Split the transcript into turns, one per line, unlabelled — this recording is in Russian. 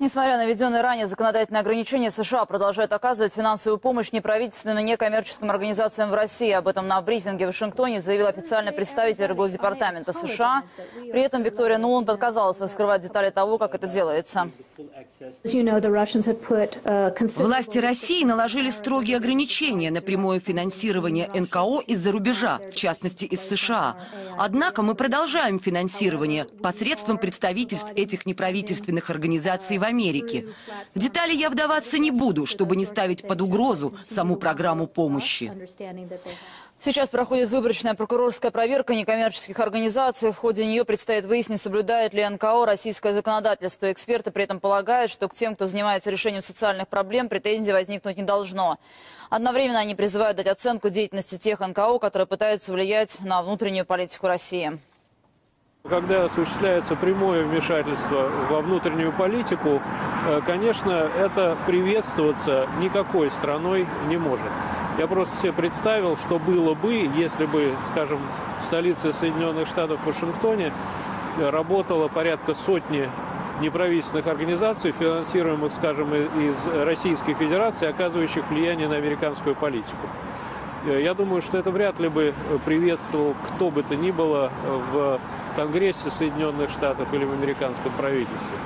Несмотря на введенные ранее законодательные ограничения, США продолжают оказывать финансовую помощь неправительственным и некоммерческим организациям в России. Об этом на брифинге в Вашингтоне заявил официальный представитель Госдепартамента США. При этом Виктория Нуланд отказалась раскрывать детали того, как это делается.
Власти России наложили строгие ограничения на прямое финансирование НКО из-за рубежа, в частности из США. Однако мы продолжаем финансирование посредством представительств этих неправительственных организаций в Америке. В детали я вдаваться не буду, чтобы не ставить под угрозу саму программу помощи.
Сейчас проходит выборочная прокурорская проверка некоммерческих организаций. В ходе нее предстоит выяснить, соблюдает ли НКО российское законодательство. Эксперты при этом полагают, что к тем, кто занимается решением социальных проблем, претензий возникнуть не должно. Одновременно они призывают дать оценку деятельности тех НКО, которые пытаются влиять на внутреннюю политику России.
Когда осуществляется прямое вмешательство во внутреннюю политику, э, конечно, это приветствоваться никакой страной не может. Я просто себе представил, что было бы, если бы, скажем, в столице Соединенных Штатов, Вашингтоне, работало порядка сотни неправительственных организаций, финансируемых, скажем, из Российской Федерации, оказывающих влияние на американскую политику. Я думаю, что это вряд ли бы приветствовал кто бы то ни было в Конгрессе Соединенных Штатов или в американском правительстве.